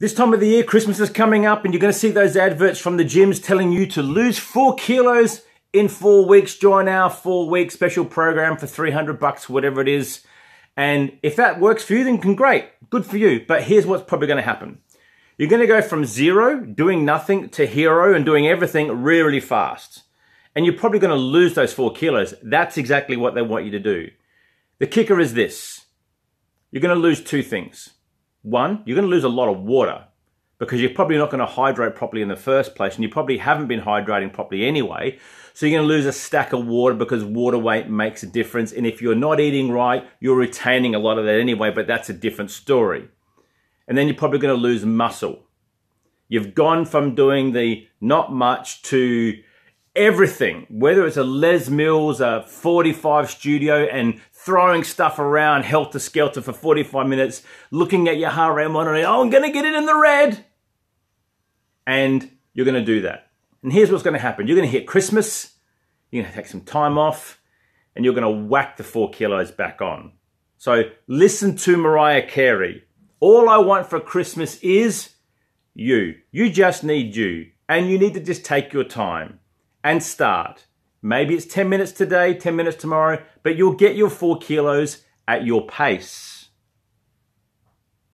This time of the year, Christmas is coming up, and you're going to see those adverts from the gyms telling you to lose four kilos in four weeks. Join our four week special program for 300 bucks, whatever it is. And if that works for you, then great, good for you. But here's what's probably going to happen you're going to go from zero, doing nothing, to hero and doing everything really fast. And you're probably going to lose those four kilos. That's exactly what they want you to do. The kicker is this you're going to lose two things. One, you're going to lose a lot of water because you're probably not going to hydrate properly in the first place and you probably haven't been hydrating properly anyway. So you're going to lose a stack of water because water weight makes a difference. And if you're not eating right, you're retaining a lot of that anyway, but that's a different story. And then you're probably going to lose muscle. You've gone from doing the not much to everything, whether it's a Les Mills, a 45 studio, and throwing stuff around helter skelter for 45 minutes, looking at your heart rate monitor, oh, I'm going to get it in the red. And you're going to do that. And here's what's going to happen you're going to hit Christmas, you're going to take some time off, and you're going to whack the four kilos back on. So listen to Mariah Carey. All I want for Christmas is you. You just need you. And you need to just take your time and start. Maybe it's 10 minutes today, 10 minutes tomorrow, but you'll get your four kilos at your pace.